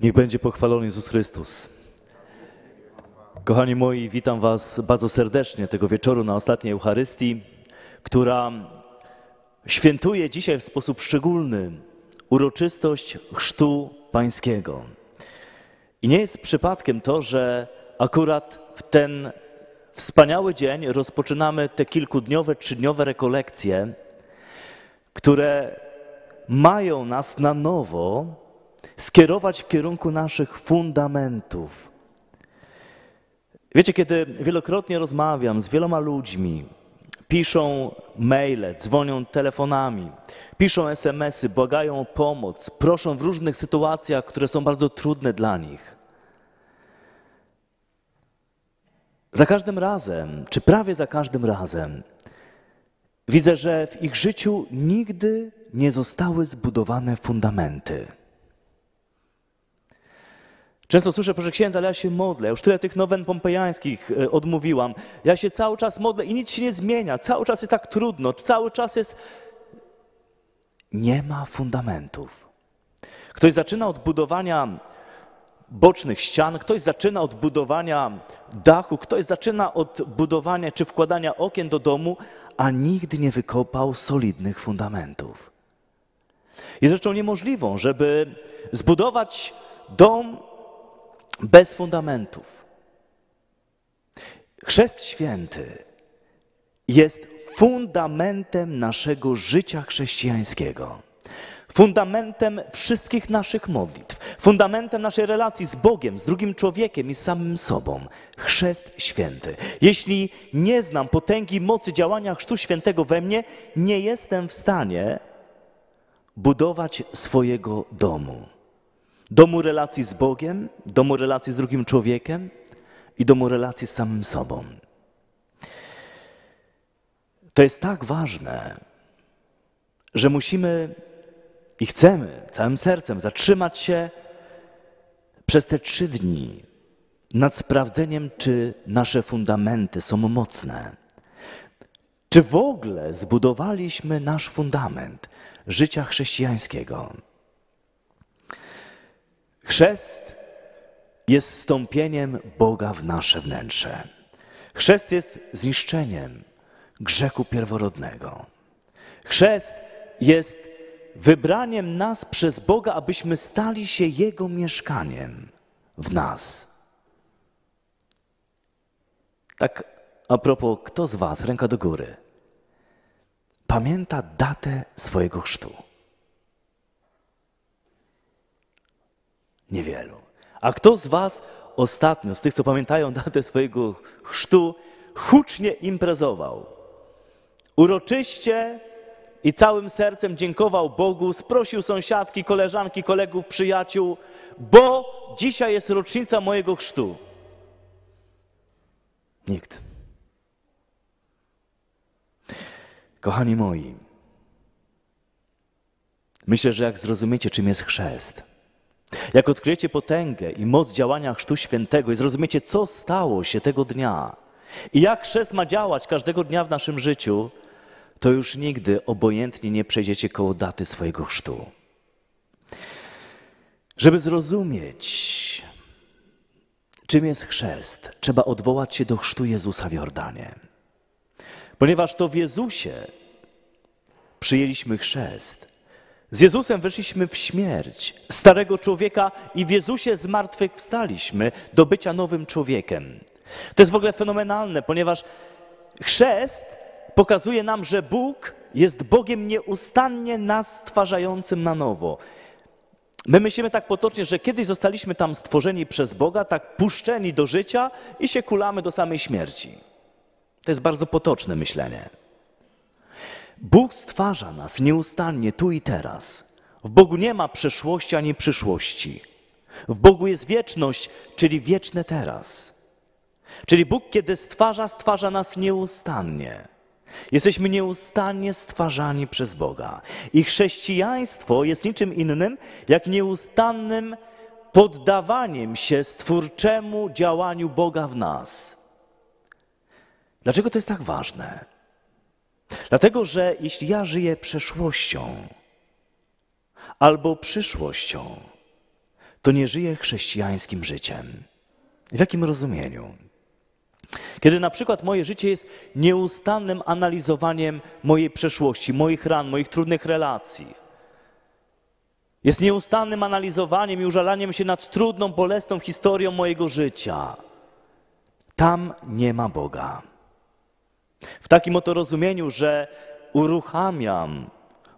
Niech będzie pochwalony Jezus Chrystus. Kochani moi, witam Was bardzo serdecznie tego wieczoru na ostatniej Eucharystii, która świętuje dzisiaj w sposób szczególny uroczystość Chrztu Pańskiego. I nie jest przypadkiem to, że akurat w ten wspaniały dzień rozpoczynamy te kilkudniowe, trzydniowe rekolekcje, które mają nas na nowo skierować w kierunku naszych fundamentów. Wiecie, kiedy wielokrotnie rozmawiam z wieloma ludźmi, piszą maile, dzwonią telefonami, piszą SMS-y, błagają o pomoc, proszą w różnych sytuacjach, które są bardzo trudne dla nich. Za każdym razem, czy prawie za każdym razem, widzę, że w ich życiu nigdy nie zostały zbudowane fundamenty. Często słyszę, proszę księdza, ale ja się modlę. Już tyle tych nowen pompejańskich e, odmówiłam. Ja się cały czas modlę i nic się nie zmienia. Cały czas jest tak trudno. Cały czas jest. Nie ma fundamentów. Ktoś zaczyna od budowania bocznych ścian, ktoś zaczyna od budowania dachu, ktoś zaczyna od budowania czy wkładania okien do domu, a nigdy nie wykopał solidnych fundamentów. Jest rzeczą niemożliwą, żeby zbudować dom bez fundamentów. Chrzest święty jest fundamentem naszego życia chrześcijańskiego. Fundamentem wszystkich naszych modlitw, fundamentem naszej relacji z Bogiem, z drugim człowiekiem i z samym sobą. Chrzest święty. Jeśli nie znam potęgi mocy działania Chrztu Świętego we mnie, nie jestem w stanie budować swojego domu. Domu relacji z Bogiem, domu relacji z drugim człowiekiem i domu relacji z samym sobą. To jest tak ważne, że musimy i chcemy całym sercem zatrzymać się przez te trzy dni nad sprawdzeniem, czy nasze fundamenty są mocne. Czy w ogóle zbudowaliśmy nasz fundament życia chrześcijańskiego? Chrzest jest wstąpieniem Boga w nasze wnętrze. Chrzest jest zniszczeniem grzechu pierworodnego. Chrzest jest wybraniem nas przez Boga, abyśmy stali się Jego mieszkaniem w nas. Tak a propos, kto z Was, ręka do góry, pamięta datę swojego chrztu? Niewielu. A kto z Was ostatnio, z tych, co pamiętają datę swojego chrztu, hucznie imprezował? Uroczyście i całym sercem dziękował Bogu, sprosił sąsiadki, koleżanki, kolegów, przyjaciół, bo dzisiaj jest rocznica mojego chrztu. Nikt. Kochani moi, myślę, że jak zrozumiecie, czym jest chrzest, jak odkryjecie potęgę i moc działania Chrztu Świętego i zrozumiecie, co stało się tego dnia i jak chrzest ma działać każdego dnia w naszym życiu, to już nigdy obojętnie nie przejdziecie koło daty swojego chrztu. Żeby zrozumieć, czym jest chrzest, trzeba odwołać się do chrztu Jezusa w Jordanie. Ponieważ to w Jezusie przyjęliśmy chrzest. Z Jezusem weszliśmy w śmierć starego człowieka i w Jezusie zmartwychwstaliśmy do bycia nowym człowiekiem. To jest w ogóle fenomenalne, ponieważ chrzest pokazuje nam, że Bóg jest Bogiem nieustannie nas stwarzającym na nowo. My myślimy tak potocznie, że kiedyś zostaliśmy tam stworzeni przez Boga, tak puszczeni do życia i się kulamy do samej śmierci. To jest bardzo potoczne myślenie. Bóg stwarza nas nieustannie tu i teraz. W Bogu nie ma przeszłości ani przyszłości. W Bogu jest wieczność, czyli wieczne teraz. Czyli Bóg, kiedy stwarza, stwarza nas nieustannie. Jesteśmy nieustannie stwarzani przez Boga. I chrześcijaństwo jest niczym innym, jak nieustannym poddawaniem się stwórczemu działaniu Boga w nas. Dlaczego to jest tak ważne? Dlatego, że jeśli ja żyję przeszłością albo przyszłością, to nie żyje chrześcijańskim życiem. W jakim rozumieniu? Kiedy na przykład moje życie jest nieustannym analizowaniem mojej przeszłości, moich ran, moich trudnych relacji, jest nieustannym analizowaniem i użalaniem się nad trudną, bolesną historią mojego życia. Tam nie ma Boga. W takim oto rozumieniu, że uruchamiam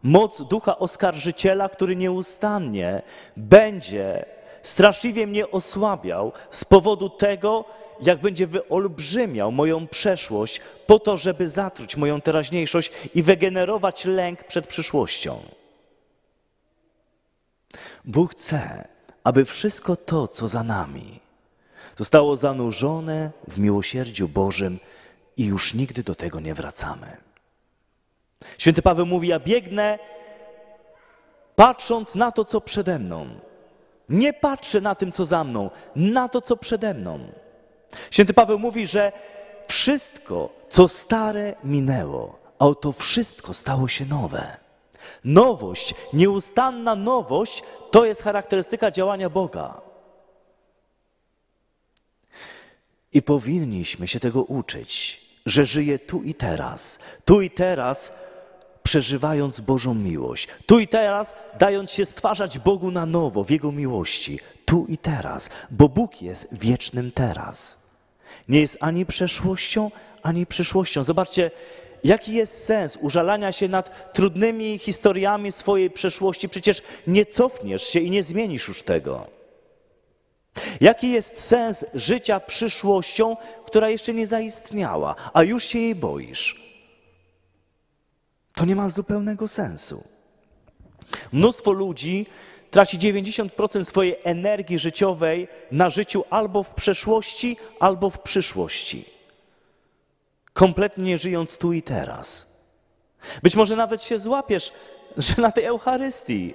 moc ducha oskarżyciela, który nieustannie będzie straszliwie mnie osłabiał z powodu tego, jak będzie wyolbrzymiał moją przeszłość, po to, żeby zatruć moją teraźniejszość i wygenerować lęk przed przyszłością. Bóg chce, aby wszystko to, co za nami, zostało zanurzone w miłosierdziu Bożym i już nigdy do tego nie wracamy. Święty Paweł mówi: Ja biegnę patrząc na to, co przede mną. Nie patrzę na tym, co za mną, na to, co przede mną. Święty Paweł mówi, że wszystko, co stare, minęło, a oto wszystko stało się nowe. Nowość, nieustanna nowość to jest charakterystyka działania Boga. I powinniśmy się tego uczyć, że żyje tu i teraz. Tu i teraz przeżywając Bożą miłość. Tu i teraz dając się stwarzać Bogu na nowo w Jego miłości. Tu i teraz, bo Bóg jest wiecznym teraz. Nie jest ani przeszłością, ani przyszłością. Zobaczcie, jaki jest sens użalania się nad trudnymi historiami swojej przeszłości. Przecież nie cofniesz się i nie zmienisz już tego. Jaki jest sens życia przyszłością, która jeszcze nie zaistniała, a już się jej boisz? To nie ma zupełnego sensu. Mnóstwo ludzi traci 90% swojej energii życiowej na życiu albo w przeszłości, albo w przyszłości. Kompletnie nie żyjąc tu i teraz. Być może nawet się złapiesz, że na tej Eucharystii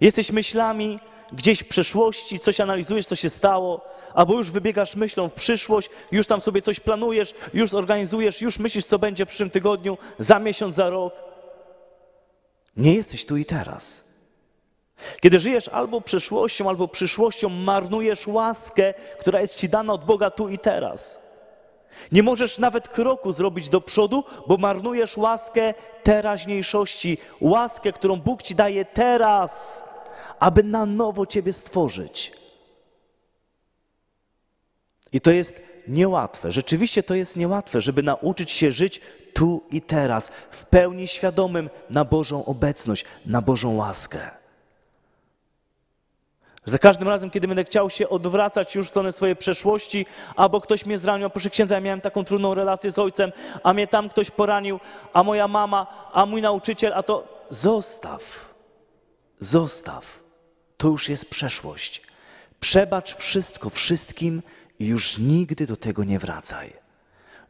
jesteś myślami gdzieś w przeszłości, coś analizujesz, co się stało, albo już wybiegasz myślą w przyszłość, już tam sobie coś planujesz, już zorganizujesz, już myślisz, co będzie w przyszłym tygodniu, za miesiąc, za rok. Nie jesteś tu i teraz. Kiedy żyjesz albo przeszłością, albo przyszłością, marnujesz łaskę, która jest ci dana od Boga tu i teraz. Nie możesz nawet kroku zrobić do przodu, bo marnujesz łaskę teraźniejszości, łaskę, którą Bóg ci daje teraz, aby na nowo ciebie stworzyć. I to jest niełatwe. Rzeczywiście to jest niełatwe, żeby nauczyć się żyć tu i teraz, w pełni świadomym na Bożą obecność, na Bożą łaskę. Za każdym razem, kiedy będę chciał się odwracać już w stronę swojej przeszłości, albo ktoś mnie zranił, proszę księdza, ja miałem taką trudną relację z ojcem, a mnie tam ktoś poranił, a moja mama, a mój nauczyciel, a to zostaw, zostaw. To już jest przeszłość. Przebacz wszystko wszystkim i już nigdy do tego nie wracaj.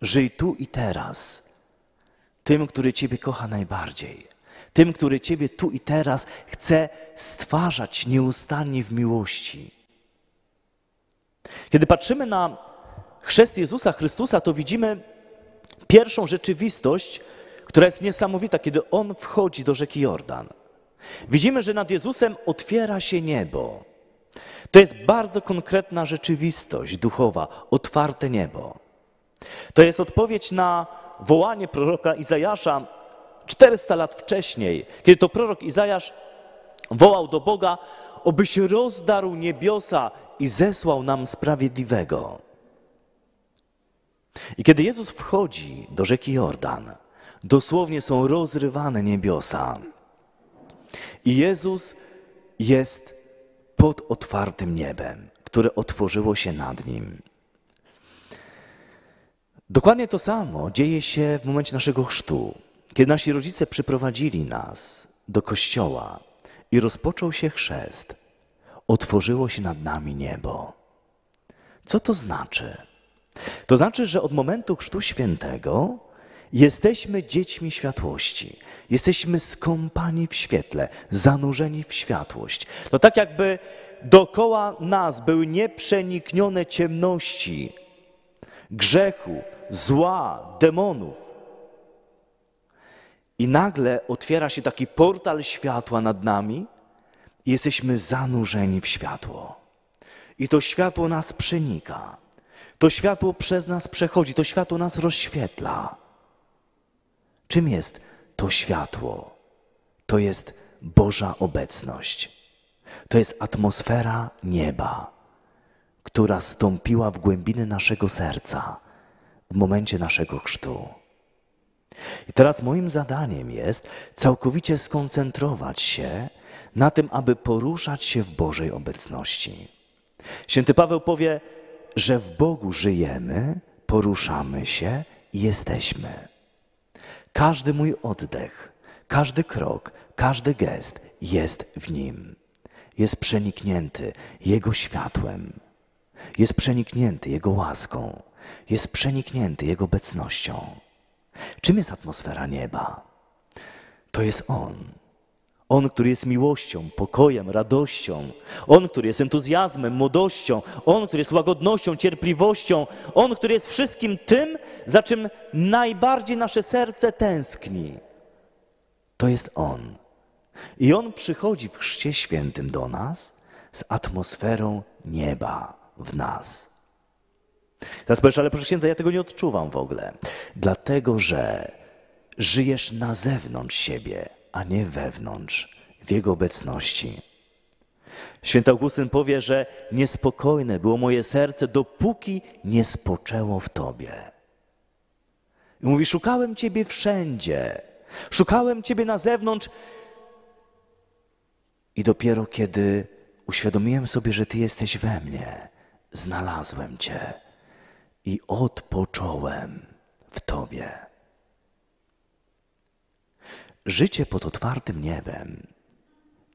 Żyj tu i teraz, tym, który Ciebie kocha najbardziej, tym, który Ciebie tu i teraz chce stwarzać nieustannie w miłości. Kiedy patrzymy na chrzest Jezusa Chrystusa, to widzimy pierwszą rzeczywistość, która jest niesamowita, kiedy On wchodzi do rzeki Jordan. Widzimy, że nad Jezusem otwiera się niebo. To jest bardzo konkretna rzeczywistość duchowa, otwarte niebo. To jest odpowiedź na wołanie proroka Izajasza 400 lat wcześniej, kiedy to prorok Izajasz wołał do Boga, obyś rozdarł niebiosa i zesłał nam sprawiedliwego. I kiedy Jezus wchodzi do rzeki Jordan, dosłownie są rozrywane niebiosa. I Jezus jest pod otwartym niebem, które otworzyło się nad nim. Dokładnie to samo dzieje się w momencie naszego chrztu, kiedy nasi rodzice przyprowadzili nas do kościoła i rozpoczął się chrzest. Otworzyło się nad nami niebo. Co to znaczy? To znaczy, że od momentu chrztu świętego jesteśmy dziećmi światłości. Jesteśmy skąpani w świetle, zanurzeni w światłość. To tak jakby dookoła nas były nieprzeniknione ciemności grzechu, zła, demonów. I nagle otwiera się taki portal światła nad nami i jesteśmy zanurzeni w światło. I to światło nas przenika. To światło przez nas przechodzi, to światło nas rozświetla. Czym jest to światło? To jest Boża obecność. To jest atmosfera nieba, która stąpiła w głębiny naszego serca w momencie naszego chrztu. I teraz moim zadaniem jest całkowicie skoncentrować się na tym, aby poruszać się w Bożej obecności. Święty Paweł powie, że w Bogu żyjemy, poruszamy się i jesteśmy. Każdy mój oddech, każdy krok, każdy gest jest w nim. Jest przeniknięty Jego światłem, jest przeniknięty Jego łaską, jest przeniknięty Jego obecnością. Czym jest atmosfera nieba? To jest On. On, który jest miłością, pokojem, radością. On, który jest entuzjazmem, młodością. On, który jest łagodnością, cierpliwością. On, który jest wszystkim tym, za czym najbardziej nasze serce tęskni. To jest On. I On przychodzi w Chrzcie Świętym do nas z atmosferą nieba w nas. Teraz powiesz, ale proszę księdza, ja tego nie odczuwam w ogóle. Dlatego, że żyjesz na zewnątrz siebie, a nie wewnątrz, w Jego obecności. Święty Augustyn powie, że niespokojne było moje serce, dopóki nie spoczęło w Tobie. I mówi, szukałem Ciebie wszędzie, szukałem Ciebie na zewnątrz i dopiero kiedy uświadomiłem sobie, że Ty jesteś we mnie, znalazłem Cię i odpocząłem w Tobie. Życie pod otwartym niebem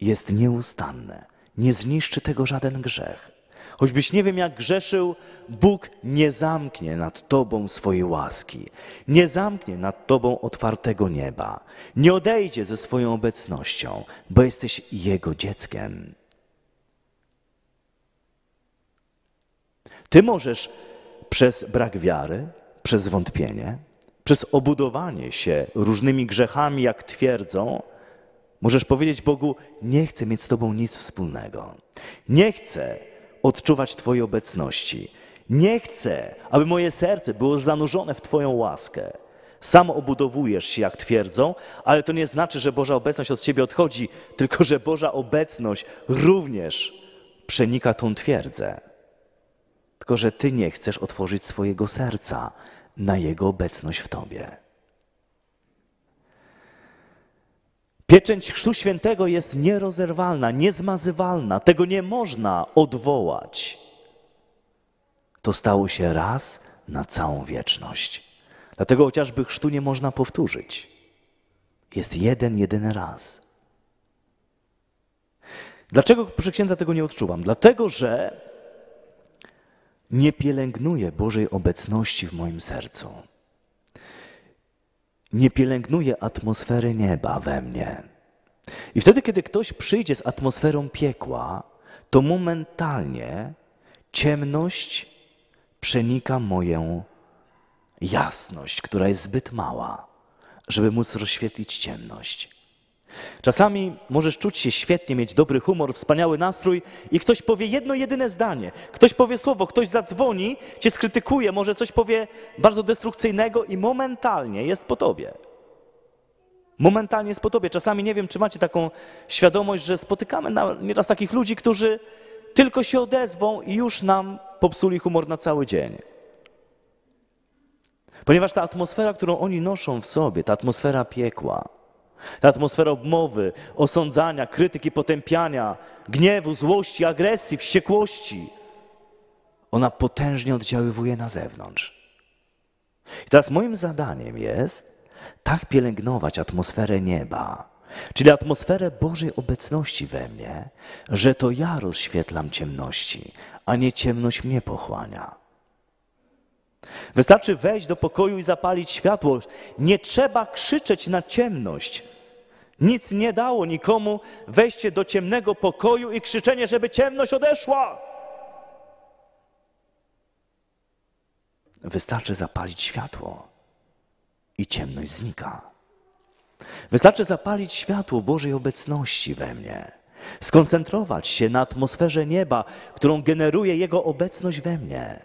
jest nieustanne. Nie zniszczy tego żaden grzech. Choćbyś nie wiem, jak grzeszył, Bóg nie zamknie nad Tobą swojej łaski, nie zamknie nad Tobą otwartego nieba, nie odejdzie ze swoją obecnością, bo jesteś Jego dzieckiem. Ty możesz przez brak wiary, przez wątpienie, przez obudowanie się różnymi grzechami, jak twierdzą, możesz powiedzieć Bogu: Nie chcę mieć z Tobą nic wspólnego. Nie chcę odczuwać Twojej obecności. Nie chcę, aby moje serce było zanurzone w Twoją łaskę. Sam obudowujesz się, jak twierdzą, ale to nie znaczy, że Boża obecność od Ciebie odchodzi, tylko że Boża obecność również przenika tą twierdzę. Tylko, że Ty nie chcesz otworzyć swojego serca na Jego obecność w Tobie. Pieczęć Chrztu Świętego jest nierozerwalna, niezmazywalna. Tego nie można odwołać. To stało się raz na całą wieczność. Dlatego chociażby chrztu nie można powtórzyć. Jest jeden, jedyny raz. Dlaczego, proszę księdza, tego nie odczuwam? Dlatego, że nie pielęgnuję Bożej obecności w moim sercu. Nie pielęgnuję atmosfery nieba we mnie. I wtedy, kiedy ktoś przyjdzie z atmosferą piekła, to momentalnie ciemność przenika moją jasność, która jest zbyt mała, żeby móc rozświetlić ciemność. Czasami możesz czuć się świetnie, mieć dobry humor, wspaniały nastrój i ktoś powie jedno jedyne zdanie, ktoś powie słowo, ktoś zadzwoni, cię skrytykuje, może coś powie bardzo destrukcyjnego i momentalnie jest po tobie. Momentalnie jest po tobie. Czasami nie wiem, czy macie taką świadomość, że spotykamy nieraz takich ludzi, którzy tylko się odezwą i już nam popsuli humor na cały dzień. Ponieważ ta atmosfera, którą oni noszą w sobie, ta atmosfera piekła, ta atmosfera obmowy, osądzania, krytyki, potępiania, gniewu, złości, agresji, wściekłości, ona potężnie oddziaływuje na zewnątrz. I teraz moim zadaniem jest tak pielęgnować atmosferę nieba, czyli atmosferę Bożej obecności we mnie, że to ja rozświetlam ciemności, a nie ciemność mnie pochłania. Wystarczy wejść do pokoju i zapalić światło. Nie trzeba krzyczeć na ciemność. Nic nie dało nikomu wejście do ciemnego pokoju i krzyczenie, żeby ciemność odeszła. Wystarczy zapalić światło i ciemność znika. Wystarczy zapalić światło Bożej obecności we mnie skoncentrować się na atmosferze nieba, którą generuje Jego obecność we mnie,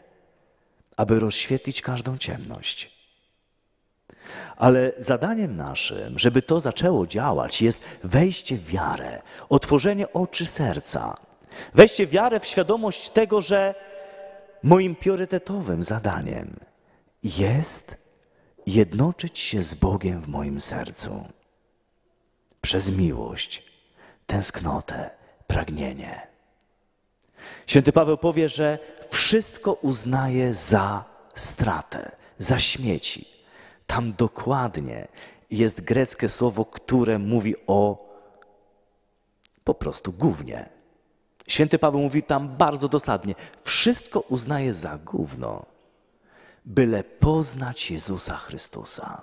aby rozświetlić każdą ciemność. Ale zadaniem naszym, żeby to zaczęło działać, jest wejście w wiarę, otworzenie oczy serca, wejście w wiarę w świadomość tego, że moim priorytetowym zadaniem jest jednoczyć się z Bogiem w moim sercu przez miłość, tęsknotę, pragnienie. Święty Paweł powie, że wszystko uznaje za stratę, za śmieci. Tam dokładnie jest greckie słowo, które mówi o po prostu gównie. Święty Paweł mówi tam bardzo dosadnie: wszystko uznaje za gówno, byle poznać Jezusa Chrystusa.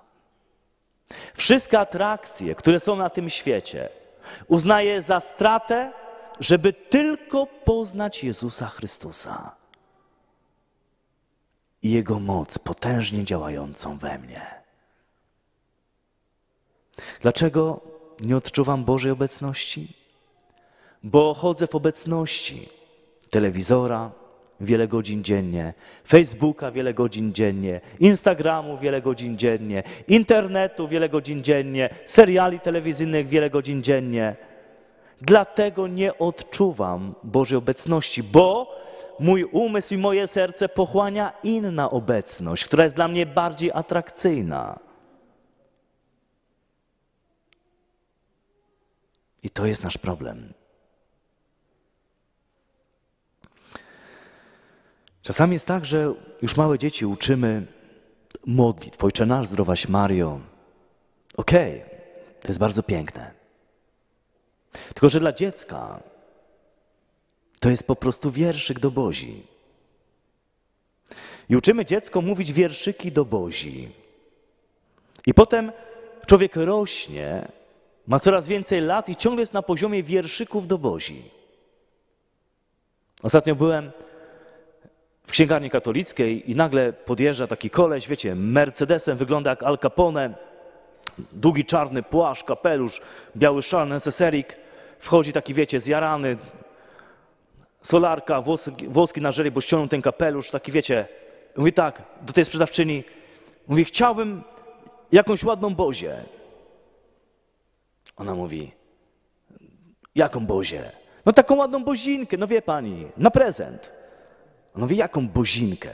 Wszystkie atrakcje, które są na tym świecie, uznaje za stratę, żeby tylko poznać Jezusa Chrystusa i Jego moc potężnie działającą we mnie. Dlaczego nie odczuwam Bożej obecności? Bo chodzę w obecności telewizora wiele godzin dziennie, Facebooka wiele godzin dziennie, Instagramu wiele godzin dziennie, internetu wiele godzin dziennie, seriali telewizyjnych wiele godzin dziennie. Dlatego nie odczuwam Bożej obecności, bo mój umysł i moje serce pochłania inna obecność, która jest dla mnie bardziej atrakcyjna. I to jest nasz problem. Czasami jest tak, że już małe dzieci uczymy modlitw. Ojcze nasz, zdrowaś Mario. Okej, okay, to jest bardzo piękne. Tylko, że dla dziecka to jest po prostu wierszyk do Bozi. I uczymy dziecko mówić wierszyki do Bozi. I potem człowiek rośnie, ma coraz więcej lat i ciągle jest na poziomie wierszyków do Bozi. Ostatnio byłem w księgarni katolickiej i nagle podjeżdża taki koleś, wiecie, Mercedesem, wygląda jak Al Capone, długi czarny płaszcz, kapelusz, biały szal, neceserik, wchodzi taki, wiecie, zjarany, solarka, włoski, na żeli, bo ściągnął ten kapelusz, taki, wiecie, mówi tak do tej sprzedawczyni, mówi, chciałbym jakąś ładną bozię. Ona mówi, jaką bozię? No taką ładną bozinkę, no wie pani, na prezent. On mówi, jaką bozinkę?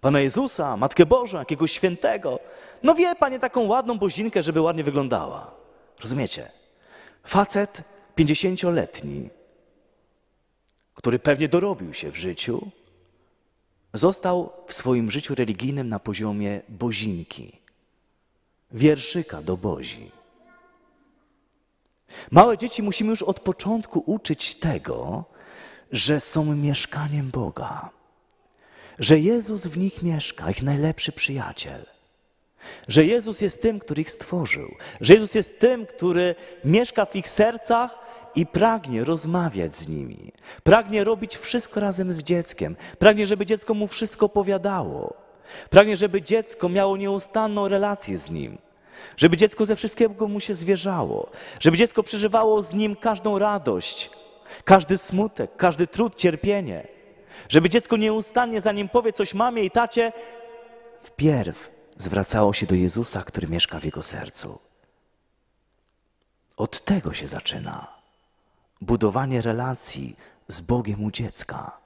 Pana Jezusa, Matkę Bożą, jakiegoś świętego. No wie panie, taką ładną bozinkę, żeby ładnie wyglądała. Rozumiecie? Facet pięćdziesięcioletni, który pewnie dorobił się w życiu, został w swoim życiu religijnym na poziomie bozinki, wierszyka do bozi. Małe dzieci musimy już od początku uczyć tego, że są mieszkaniem Boga że Jezus w nich mieszka, ich najlepszy przyjaciel. Że Jezus jest tym, który ich stworzył. Że Jezus jest tym, który mieszka w ich sercach i pragnie rozmawiać z nimi. Pragnie robić wszystko razem z dzieckiem. Pragnie, żeby dziecko mu wszystko opowiadało. Pragnie, żeby dziecko miało nieustanną relację z nim. Żeby dziecko ze wszystkiego mu się zwierzało. Żeby dziecko przeżywało z nim każdą radość, każdy smutek, każdy trud, cierpienie. Żeby dziecko nieustannie, zanim powie coś mamie i tacie, wpierw zwracało się do Jezusa, który mieszka w jego sercu. Od tego się zaczyna budowanie relacji z Bogiem u dziecka,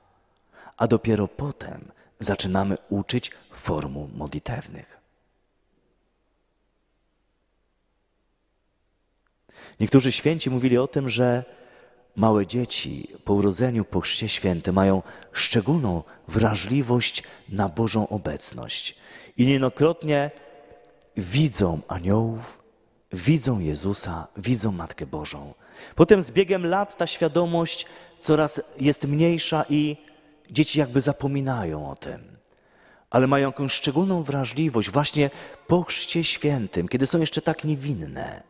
a dopiero potem zaczynamy uczyć formuł modlitewnych. Niektórzy święci mówili o tym, że małe dzieci po urodzeniu, po chrzcie mają szczególną wrażliwość na Bożą obecność. I niejednokrotnie widzą aniołów, widzą Jezusa, widzą Matkę Bożą. Potem z biegiem lat ta świadomość coraz jest mniejsza i dzieci jakby zapominają o tym. Ale mają jakąś szczególną wrażliwość właśnie po chrzcie świętym, kiedy są jeszcze tak niewinne.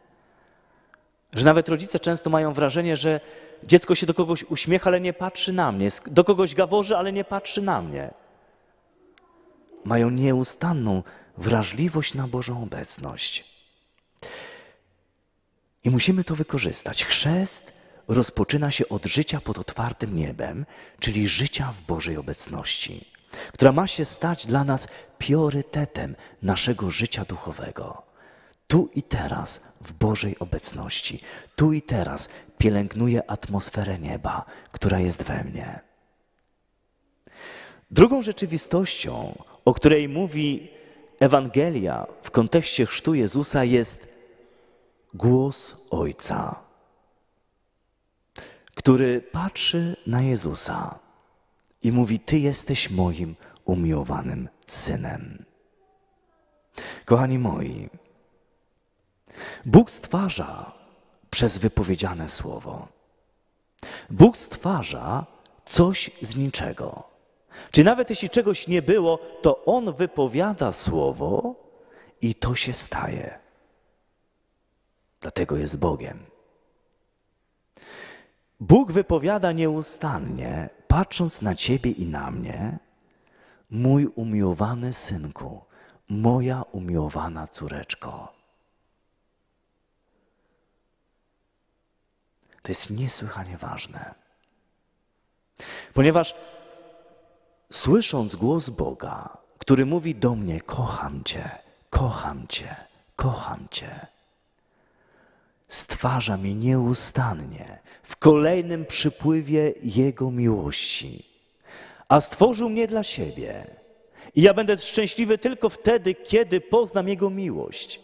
Że nawet rodzice często mają wrażenie, że Dziecko się do kogoś uśmiecha, ale nie patrzy na mnie. Do kogoś gaworzy, ale nie patrzy na mnie. Mają nieustanną wrażliwość na Bożą obecność. I musimy to wykorzystać. Chrzest rozpoczyna się od życia pod otwartym niebem, czyli życia w Bożej obecności, która ma się stać dla nas priorytetem naszego życia duchowego. Tu i teraz w Bożej obecności, tu i teraz pielęgnuję atmosferę nieba, która jest we mnie. Drugą rzeczywistością, o której mówi Ewangelia w kontekście chrztu Jezusa, jest głos Ojca, który patrzy na Jezusa i mówi: Ty jesteś moim umiłowanym synem. Kochani moi, Bóg stwarza przez wypowiedziane słowo. Bóg stwarza coś z niczego. Czy nawet jeśli czegoś nie było, to On wypowiada słowo i to się staje. Dlatego jest Bogiem. Bóg wypowiada nieustannie, patrząc na Ciebie i na mnie, mój umiłowany synku, moja umiłowana córeczko. To jest niesłychanie ważne. Ponieważ słysząc głos Boga, który mówi do mnie: Kocham Cię, kocham Cię, kocham Cię, stwarza mnie nieustannie w kolejnym przypływie Jego miłości. A stworzył mnie dla siebie. I ja będę szczęśliwy tylko wtedy, kiedy poznam Jego miłość.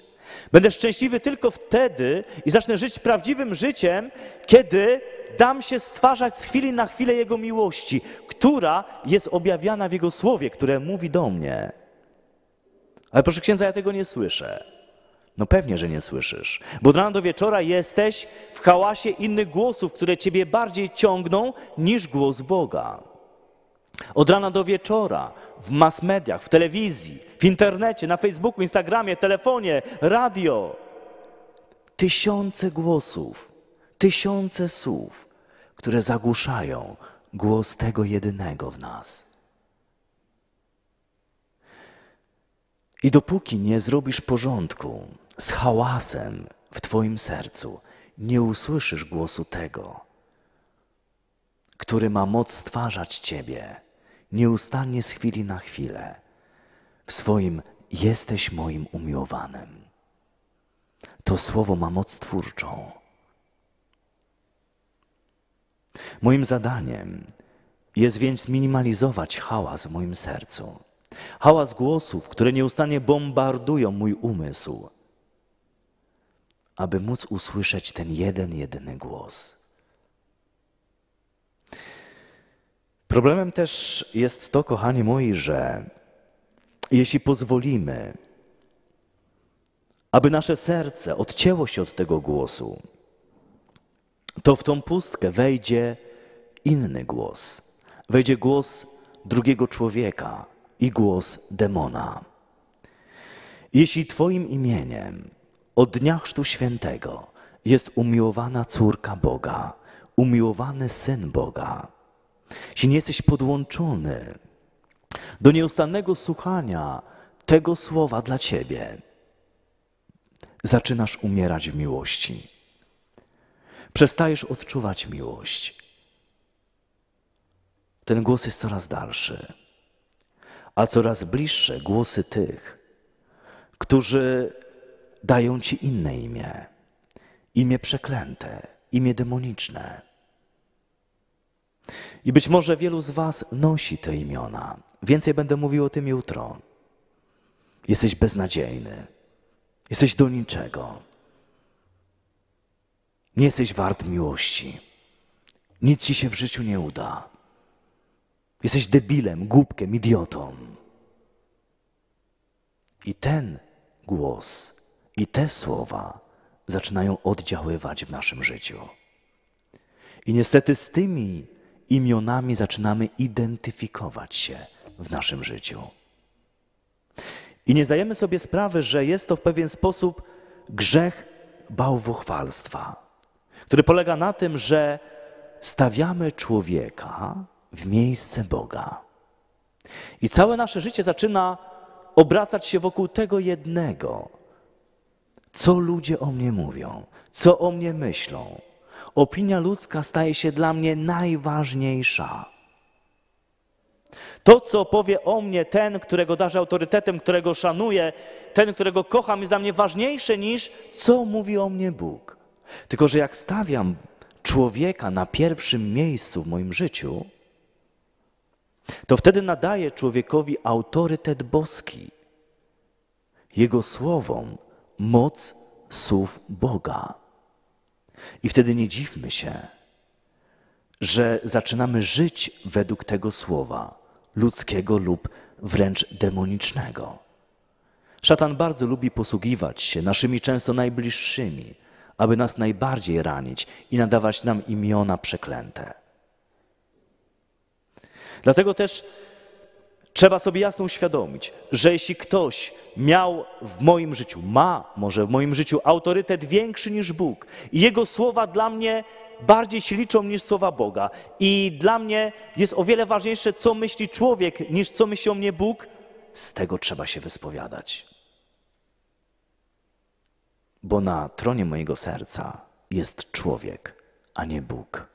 Będę szczęśliwy tylko wtedy i zacznę żyć prawdziwym życiem, kiedy dam się stwarzać z chwili na chwilę Jego miłości, która jest objawiana w Jego słowie, które mówi do mnie. Ale proszę księdza, ja tego nie słyszę. No pewnie, że nie słyszysz, bo od rana do wieczora jesteś w hałasie innych głosów, które ciebie bardziej ciągną niż głos Boga. Od rana do wieczora w mass mediach, w telewizji, w internecie, na Facebooku, Instagramie, telefonie, radio. Tysiące głosów, tysiące słów, które zagłuszają głos tego jedynego w nas. I dopóki nie zrobisz porządku z hałasem w Twoim sercu, nie usłyszysz głosu tego, który ma moc stwarzać Ciebie nieustannie z chwili na chwilę w swoim jesteś moim umiłowanym. To słowo ma moc twórczą. Moim zadaniem jest więc minimalizować hałas w moim sercu. Hałas głosów, które nieustannie bombardują mój umysł, aby móc usłyszeć ten jeden, jedyny głos. Problemem też jest to, kochani moi, że jeśli pozwolimy, aby nasze serce odcięło się od tego głosu, to w tą pustkę wejdzie inny głos. Wejdzie głos drugiego człowieka i głos demona. Jeśli Twoim imieniem od dnia Chrztu Świętego jest umiłowana córka Boga, umiłowany syn Boga, jeśli nie jesteś podłączony do nieustannego słuchania tego słowa dla ciebie, zaczynasz umierać w miłości. Przestajesz odczuwać miłość. Ten głos jest coraz dalszy, a coraz bliższe głosy tych, którzy dają ci inne imię, imię przeklęte, imię demoniczne i być może wielu z Was nosi te imiona. Więcej będę mówił o tym jutro. Jesteś beznadziejny. Jesteś do niczego. Nie jesteś wart miłości. Nic ci się w życiu nie uda. Jesteś debilem, głupkiem, idiotą. I ten głos, i te słowa zaczynają oddziaływać w naszym życiu. I niestety z tymi imionami zaczynamy identyfikować się w naszym życiu. I nie zdajemy sobie sprawy, że jest to w pewien sposób grzech bałwochwalstwa, który polega na tym, że stawiamy człowieka w miejsce Boga. I całe nasze życie zaczyna obracać się wokół tego jednego. Co ludzie o mnie mówią, co o mnie myślą, Opinia ludzka staje się dla mnie najważniejsza. To, co powie o mnie ten, którego darzę autorytetem, którego szanuję, ten, którego kocham, jest dla mnie ważniejsze niż co mówi o mnie Bóg. Tylko, że jak stawiam człowieka na pierwszym miejscu w moim życiu, to wtedy nadaję człowiekowi autorytet boski, jego słowom moc słów Boga. I wtedy nie dziwmy się, że zaczynamy żyć według tego słowa ludzkiego lub wręcz demonicznego. Szatan bardzo lubi posługiwać się naszymi często najbliższymi, aby nas najbardziej ranić i nadawać nam imiona przeklęte. Dlatego też trzeba sobie jasno uświadomić, że jeśli ktoś miał w moim życiu, ma może w moim życiu autorytet większy niż Bóg i jego słowa dla mnie bardziej się liczą niż słowa Boga i dla mnie jest o wiele ważniejsze, co myśli człowiek, niż co myśli o mnie Bóg, z tego trzeba się wyspowiadać. Bo na tronie mojego serca jest człowiek, a nie Bóg.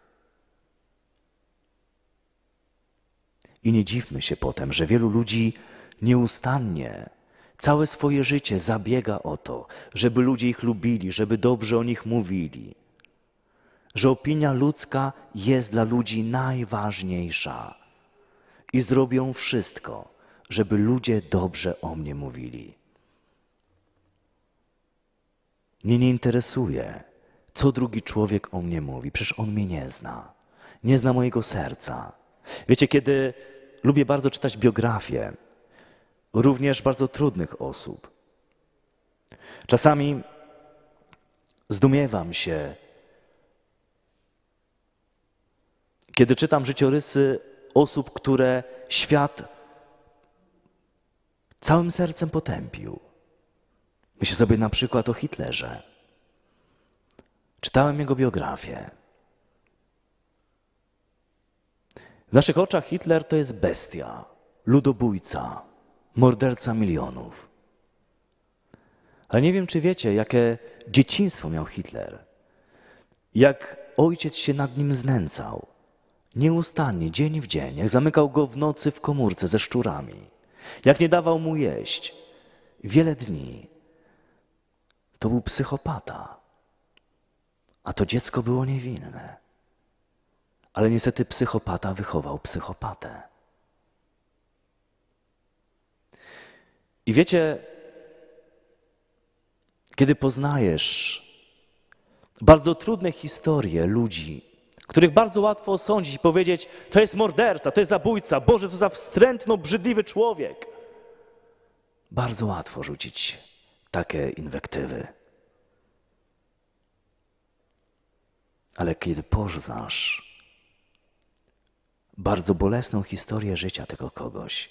I nie dziwmy się potem, że wielu ludzi nieustannie całe swoje życie zabiega o to, żeby ludzie ich lubili, żeby dobrze o nich mówili. Że opinia ludzka jest dla ludzi najważniejsza. I zrobią wszystko, żeby ludzie dobrze o mnie mówili. Mnie nie interesuje, co drugi człowiek o mnie mówi. Przecież on mnie nie zna. Nie zna mojego serca. Wiecie, kiedy lubię bardzo czytać biografie, również bardzo trudnych osób, czasami zdumiewam się, kiedy czytam życiorysy osób, które świat całym sercem potępił. Myślę sobie na przykład o Hitlerze. Czytałem jego biografię. W naszych oczach Hitler to jest bestia, ludobójca, morderca milionów. Ale nie wiem, czy wiecie, jakie dzieciństwo miał Hitler. Jak ojciec się nad nim znęcał. Nieustannie, dzień w dzień, jak zamykał go w nocy w komórce ze szczurami, jak nie dawał mu jeść. Wiele dni. To był psychopata. A to dziecko było niewinne. Ale niestety psychopata wychował psychopatę. I wiecie, kiedy poznajesz bardzo trudne historie ludzi, których bardzo łatwo osądzić i powiedzieć, to jest morderca, to jest zabójca, Boże, co za wstrętno, brzydliwy człowiek. Bardzo łatwo rzucić takie inwektywy. Ale kiedy poznasz bardzo bolesną historię życia tego kogoś,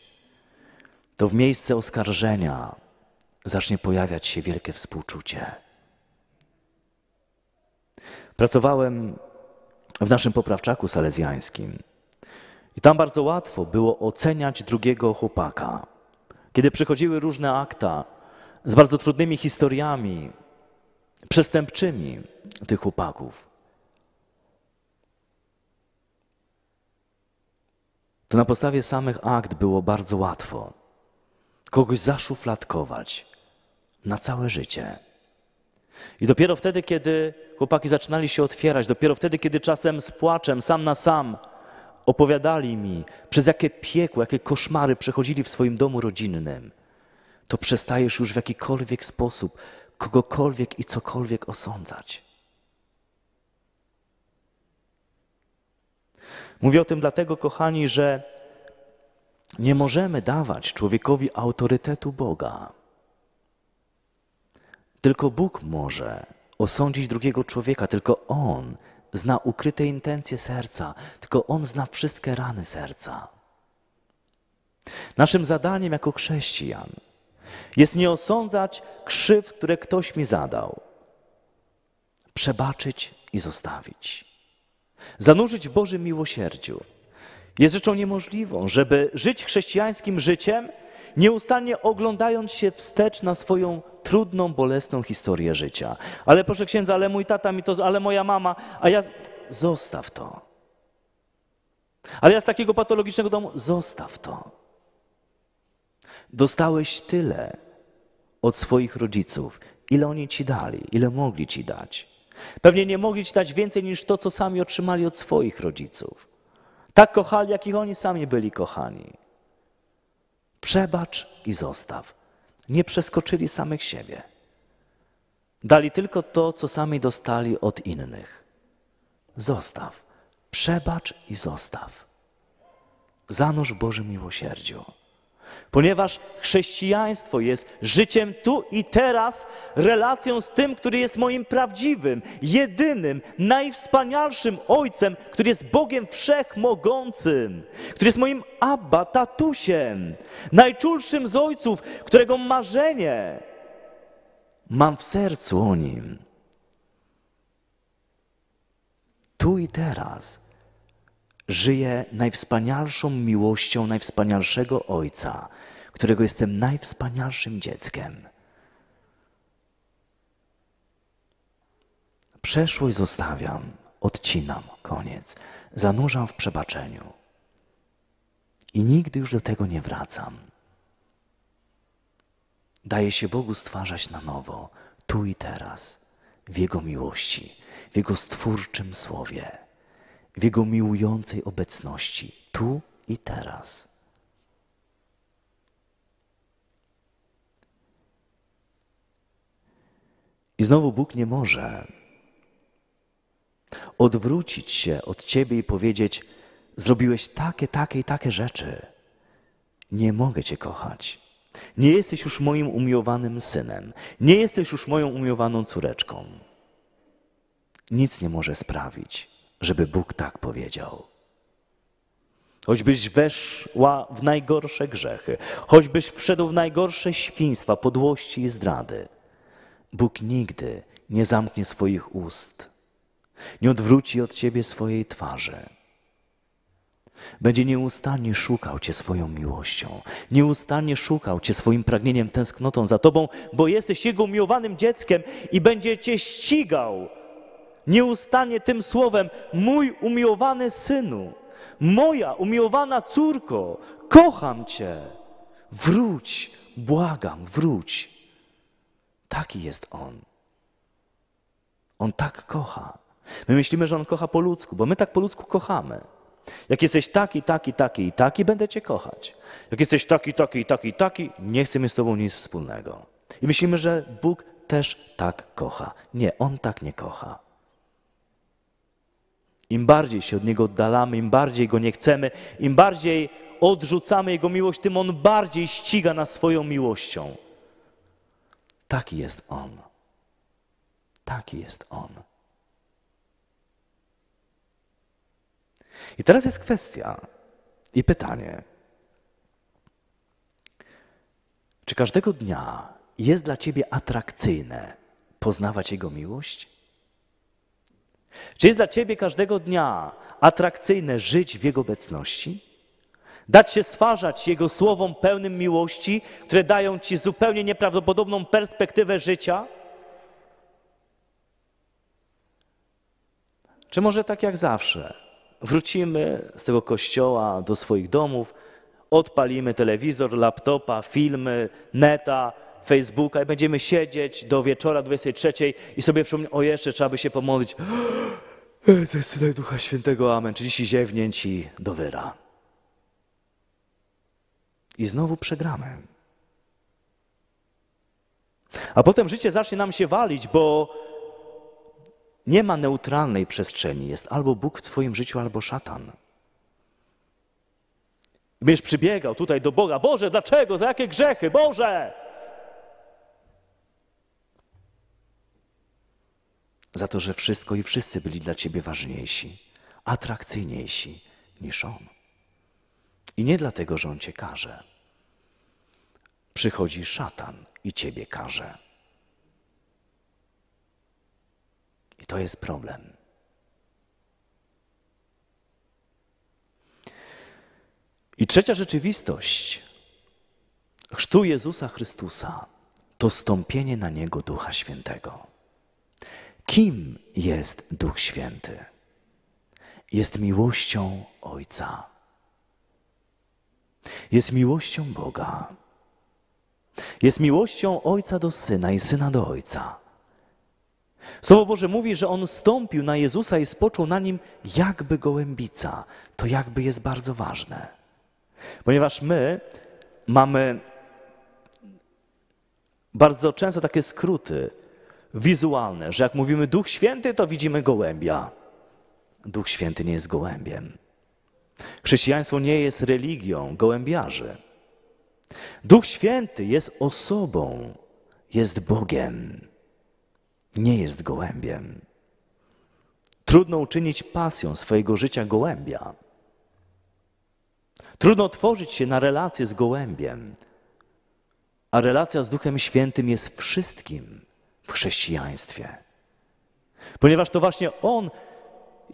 to w miejsce oskarżenia zacznie pojawiać się wielkie współczucie. Pracowałem w naszym poprawczaku salezjańskim i tam bardzo łatwo było oceniać drugiego chłopaka. Kiedy przychodziły różne akta z bardzo trudnymi historiami przestępczymi tych chłopaków, to na podstawie samych akt było bardzo łatwo kogoś zaszufladkować na całe życie. I dopiero wtedy, kiedy chłopaki zaczynali się otwierać, dopiero wtedy, kiedy czasem z płaczem, sam na sam, opowiadali mi, przez jakie piekło, jakie koszmary przechodzili w swoim domu rodzinnym, to przestajesz już w jakikolwiek sposób kogokolwiek i cokolwiek osądzać. Mówię o tym dlatego, kochani, że nie możemy dawać człowiekowi autorytetu Boga. Tylko Bóg może osądzić drugiego człowieka, tylko On zna ukryte intencje serca, tylko On zna wszystkie rany serca. Naszym zadaniem jako chrześcijan jest nie osądzać krzyw, które ktoś mi zadał, przebaczyć i zostawić, zanurzyć w Bożym miłosierdziu. Jest rzeczą niemożliwą, żeby żyć chrześcijańskim życiem Nieustannie oglądając się wstecz na swoją trudną, bolesną historię życia. Ale proszę księdza, ale mój tata mi to, ale moja mama, a ja. Zostaw to. Ale ja z takiego patologicznego domu, zostaw to. Dostałeś tyle od swoich rodziców, ile oni ci dali, ile mogli ci dać. Pewnie nie mogli ci dać więcej niż to, co sami otrzymali od swoich rodziców. Tak kochali, jak ich oni sami byli kochani. Przebacz i zostaw. Nie przeskoczyli samych siebie. Dali tylko to, co sami dostali od innych. Zostaw. Przebacz i zostaw. Zanurz w Bożym miłosierdziu. Ponieważ chrześcijaństwo jest życiem tu i teraz, relacją z tym, który jest moim prawdziwym, jedynym, najwspanialszym Ojcem, który jest Bogiem wszechmogącym, który jest moim Abba, tatusiem, najczulszym z Ojców, którego marzenie mam w sercu o Nim. Tu i teraz żyję najwspanialszą miłością najwspanialszego Ojca, którego jestem najwspanialszym dzieckiem. Przeszłość zostawiam, odcinam, koniec. Zanurzam w przebaczeniu. I nigdy już do tego nie wracam. Daję się Bogu stwarzać na nowo, tu i teraz, w Jego miłości, w Jego stwórczym słowie w Jego miłującej obecności, tu i teraz. Znowu Bóg nie może odwrócić się od Ciebie i powiedzieć: Zrobiłeś takie, takie i takie rzeczy. Nie mogę Cię kochać. Nie jesteś już moim umiłowanym synem. Nie jesteś już moją umiłowaną córeczką. Nic nie może sprawić, żeby Bóg tak powiedział. Choćbyś weszła w najgorsze grzechy, choćbyś wszedł w najgorsze świństwa, podłości i zdrady, Bóg nigdy nie zamknie swoich ust, nie odwróci od ciebie swojej twarzy. Będzie nieustannie szukał Cię swoją miłością, nieustannie szukał Cię swoim pragnieniem, tęsknotą za Tobą, bo jesteś Jego umiłowanym dzieckiem i będzie Cię ścigał nieustannie tym słowem: Mój umiłowany synu, moja umiłowana córko, kocham Cię. Wróć, błagam, wróć. Taki jest On. On tak kocha. My myślimy, że On kocha po ludzku, bo my tak po ludzku kochamy. Jak jesteś taki, taki, taki i taki, będę Cię kochać. Jak jesteś taki, taki, taki, taki, nie chcę mieć z Tobą nic wspólnego. I myślimy, że Bóg też tak kocha. Nie, On tak nie kocha. Im bardziej się od Niego oddalamy, im bardziej Go nie chcemy, im bardziej odrzucamy Jego miłość, tym On bardziej ściga nas swoją miłością. Taki jest On. Taki jest On. I teraz jest kwestia i pytanie. Czy każdego dnia jest dla Ciebie atrakcyjne poznawać Jego miłość? Czy jest dla Ciebie każdego dnia atrakcyjne żyć w Jego obecności? Dać się stwarzać Jego słowom pełnym miłości, które dają Ci zupełnie nieprawdopodobną perspektywę życia? Czy może tak jak zawsze, wrócimy z tego kościoła do swoich domów, odpalimy telewizor, laptopa, filmy, neta, Facebooka i będziemy siedzieć do wieczora 23 i sobie przypomnieć, o jeszcze trzeba by się pomodlić. To jest Ducha Świętego, Amen. 30 ziewnięć i do wyra. I znowu przegramy. A potem życie zacznie nam się walić, bo nie ma neutralnej przestrzeni. Jest albo Bóg w Twoim życiu, albo szatan. I będziesz przybiegał tutaj do Boga. Boże, dlaczego? Za jakie grzechy? Boże! za to, że wszystko i wszyscy byli dla Ciebie ważniejsi, atrakcyjniejsi niż On. I nie dlatego, że On Cię karze. Przychodzi szatan i Ciebie karze. I to jest problem. I trzecia rzeczywistość, Chrztu Jezusa Chrystusa to stąpienie na Niego Ducha Świętego. Kim jest Duch Święty? Jest miłością Ojca. Jest miłością Boga. Jest miłością Ojca do Syna i Syna do Ojca. Słowo Boże mówi, że On stąpił na Jezusa i spoczął na Nim jakby gołębica. To jakby jest bardzo ważne. Ponieważ my mamy bardzo często takie skróty wizualne, że jak mówimy Duch Święty, to widzimy gołębia. Duch Święty nie jest gołębiem. Chrześcijaństwo nie jest religią gołębiarzy. Duch Święty jest osobą, jest Bogiem, nie jest gołębiem. Trudno uczynić pasją swojego życia gołębia. Trudno otworzyć się na relację z gołębiem, a relacja z Duchem Świętym jest wszystkim w chrześcijaństwie. Ponieważ to właśnie On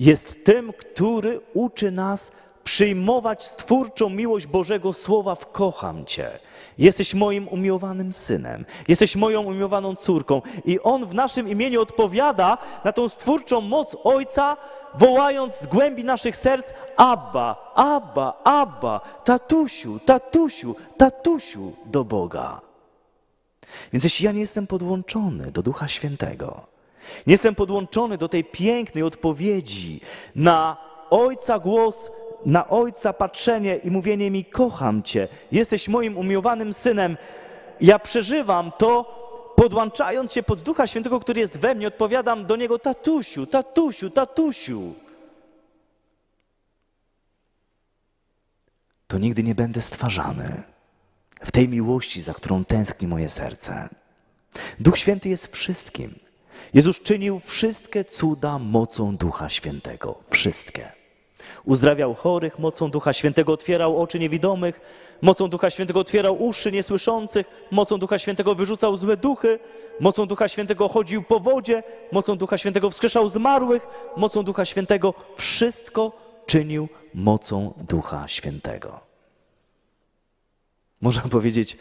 jest tym, który uczy nas przyjmować stwórczą miłość Bożego Słowa w kocham Cię. Jesteś moim umiłowanym synem, jesteś moją umiłowaną córką. I On w naszym imieniu odpowiada na tą stwórczą moc Ojca, wołając z głębi naszych serc Abba, Abba, Abba, tatusiu, tatusiu, tatusiu do Boga. Więc jeśli ja nie jestem podłączony do Ducha Świętego, nie jestem podłączony do tej pięknej odpowiedzi na Ojca głos, na Ojca patrzenie i mówienie mi: Kocham Cię, jesteś moim umiłowanym synem. Ja przeżywam to, podłączając się pod Ducha Świętego, który jest we mnie, odpowiadam do Niego: Tatusiu, tatusiu, tatusiu. To nigdy nie będę stwarzany w tej miłości, za którą tęskni moje serce. Duch Święty jest wszystkim. Jezus czynił wszystkie cuda mocą Ducha Świętego. Wszystkie. Uzdrawiał chorych mocą Ducha Świętego, otwierał oczy niewidomych, mocą Ducha Świętego otwierał uszy niesłyszących, mocą Ducha Świętego wyrzucał złe duchy, mocą Ducha Świętego chodził po wodzie, mocą Ducha Świętego wskrzeszał zmarłych, mocą Ducha Świętego wszystko czynił mocą Ducha Świętego. Można powiedzieć,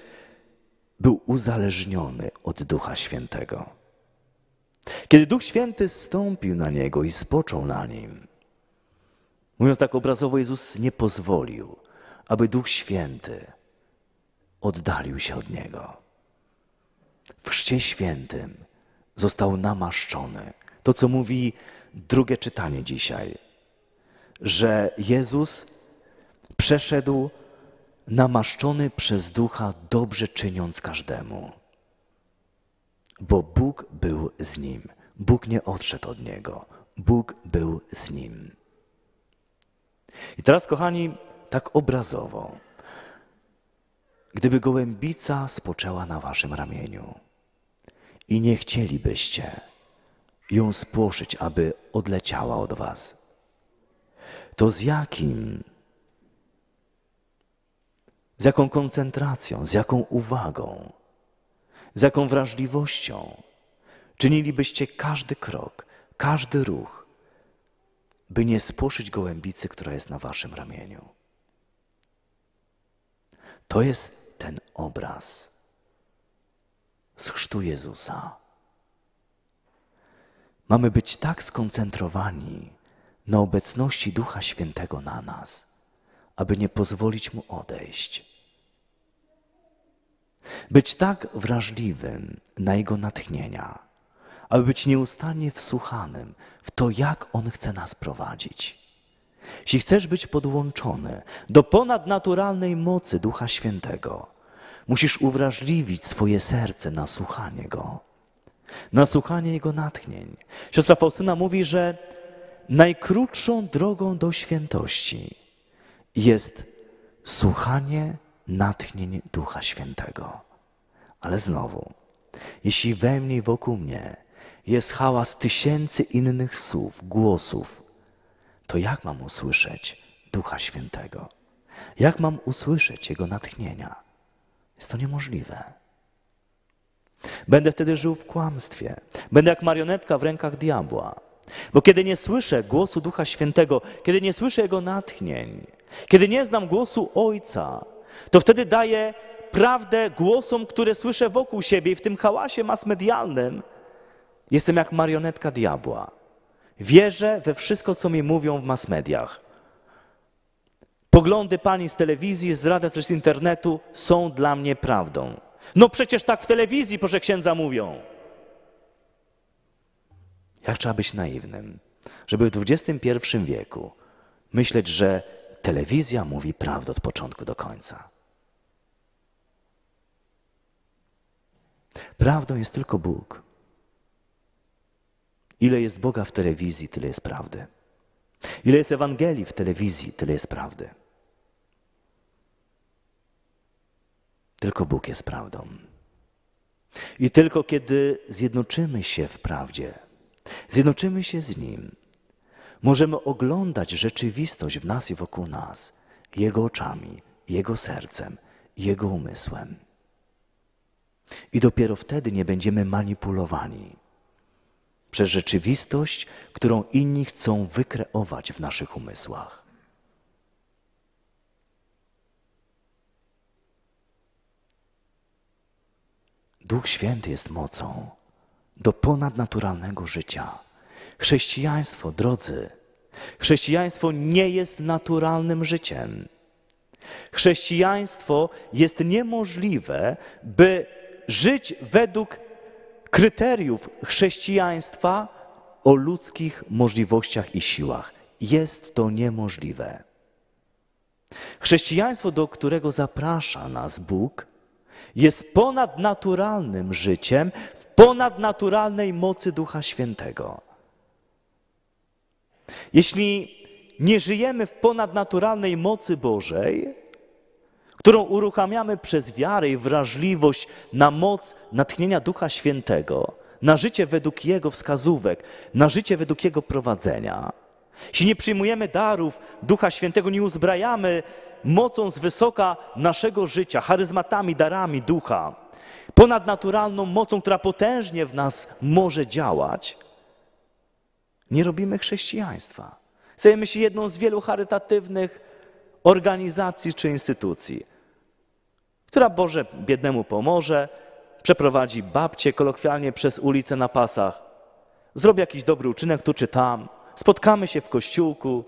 był uzależniony od Ducha Świętego. Kiedy Duch Święty stąpił na niego i spoczął na nim, mówiąc tak obrazowo, Jezus nie pozwolił, aby Duch Święty oddalił się od niego. W Chrzcie Świętym został namaszczony. To, co mówi drugie czytanie dzisiaj, że Jezus przeszedł namaszczony przez ducha, dobrze czyniąc każdemu. Bo Bóg był z nim. Bóg nie odszedł od niego. Bóg był z nim. I teraz, kochani, tak obrazowo, gdyby gołębica spoczęła na waszym ramieniu i nie chcielibyście ją spłoszyć, aby odleciała od was, to z jakim z jaką koncentracją, z jaką uwagą, z jaką wrażliwością czynilibyście każdy krok, każdy ruch, by nie spłoszyć gołębicy, która jest na waszym ramieniu. To jest ten obraz z chrztu Jezusa. Mamy być tak skoncentrowani na obecności Ducha Świętego na nas, aby nie pozwolić mu odejść być tak wrażliwym na Jego natchnienia, aby być nieustannie wsłuchanym w to, jak On chce nas prowadzić. Jeśli chcesz być podłączony do ponadnaturalnej mocy Ducha Świętego, musisz uwrażliwić swoje serce na słuchanie Go, na słuchanie Jego natchnień. Siostra Faustyna mówi, że najkrótszą drogą do świętości jest słuchanie natchnień Ducha Świętego. Ale znowu, jeśli we mnie i wokół mnie jest hałas tysięcy innych słów, głosów, to jak mam usłyszeć Ducha Świętego? Jak mam usłyszeć Jego natchnienia? Jest to niemożliwe. Będę wtedy żył w kłamstwie. Będę jak marionetka w rękach diabła. Bo kiedy nie słyszę głosu Ducha Świętego, kiedy nie słyszę Jego natchnień, kiedy nie znam głosu Ojca, to wtedy daję prawdę głosom, które słyszę wokół siebie i w tym hałasie masmedialnym jestem jak marionetka diabła. Wierzę we wszystko, co mi mówią w masmediach. Poglądy pani z telewizji, z radia, też z internetu są dla mnie prawdą. No przecież tak w telewizji, proszę księdza, mówią. Jak trzeba być naiwnym, żeby w XXI wieku myśleć, że telewizja mówi prawdę od początku do końca. Prawdą jest tylko Bóg. Ile jest Boga w telewizji, tyle jest prawdy. Ile jest Ewangelii w telewizji, tyle jest prawdy. Tylko Bóg jest prawdą. I tylko kiedy zjednoczymy się w prawdzie, zjednoczymy się z Nim, możemy oglądać rzeczywistość w nas i wokół nas, Jego oczami, Jego sercem, Jego umysłem. I dopiero wtedy nie będziemy manipulowani przez rzeczywistość, którą inni chcą wykreować w naszych umysłach. Duch Święty jest mocą do ponadnaturalnego życia. Chrześcijaństwo, drodzy, chrześcijaństwo nie jest naturalnym życiem. Chrześcijaństwo jest niemożliwe, by żyć według kryteriów chrześcijaństwa o ludzkich możliwościach i siłach. Jest to niemożliwe. Chrześcijaństwo, do którego zaprasza nas Bóg, jest ponadnaturalnym życiem w ponadnaturalnej mocy Ducha Świętego. Jeśli nie żyjemy w ponadnaturalnej mocy Bożej, którą uruchamiamy przez wiarę i wrażliwość na moc natchnienia Ducha Świętego, na życie według Jego wskazówek, na życie według Jego prowadzenia. Jeśli nie przyjmujemy darów Ducha Świętego, nie uzbrajamy mocą z wysoka naszego życia, charyzmatami, darami Ducha, ponadnaturalną mocą, która potężnie w nas może działać, nie robimy chrześcijaństwa. Stajemy się jedną z wielu charytatywnych organizacji czy instytucji, która Boże biednemu pomoże, przeprowadzi babcie kolokwialnie przez ulicę na pasach, zrobi jakiś dobry uczynek tu czy tam, spotkamy się w kościółku,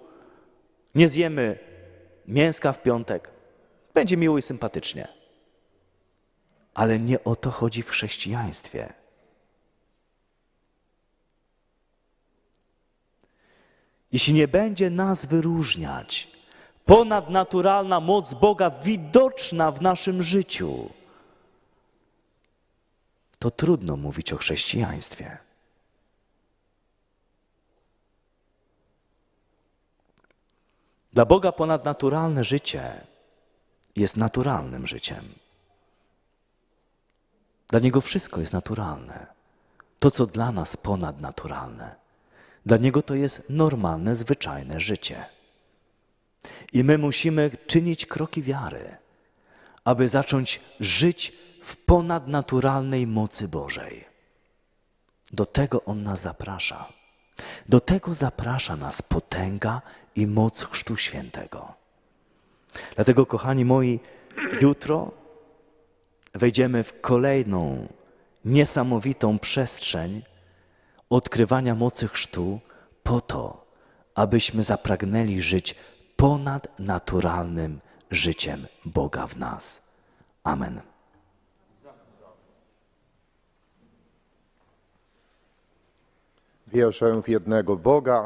nie zjemy mięska w piątek, będzie miło i sympatycznie. Ale nie o to chodzi w chrześcijaństwie. Jeśli nie będzie nas wyróżniać ponadnaturalna moc Boga widoczna w naszym życiu, to trudno mówić o chrześcijaństwie. Dla Boga ponadnaturalne życie jest naturalnym życiem. Dla Niego wszystko jest naturalne. To, co dla nas ponadnaturalne, dla Niego to jest normalne, zwyczajne życie. I my musimy czynić kroki wiary, aby zacząć żyć w ponadnaturalnej mocy Bożej. Do tego On nas zaprasza. Do tego zaprasza nas potęga i moc Chrztu Świętego. Dlatego, kochani moi, jutro wejdziemy w kolejną niesamowitą przestrzeń odkrywania mocy chrztu po to, abyśmy zapragnęli żyć ponadnaturalnym życiem Boga w nas. Amen. Wierzę w jednego Boga,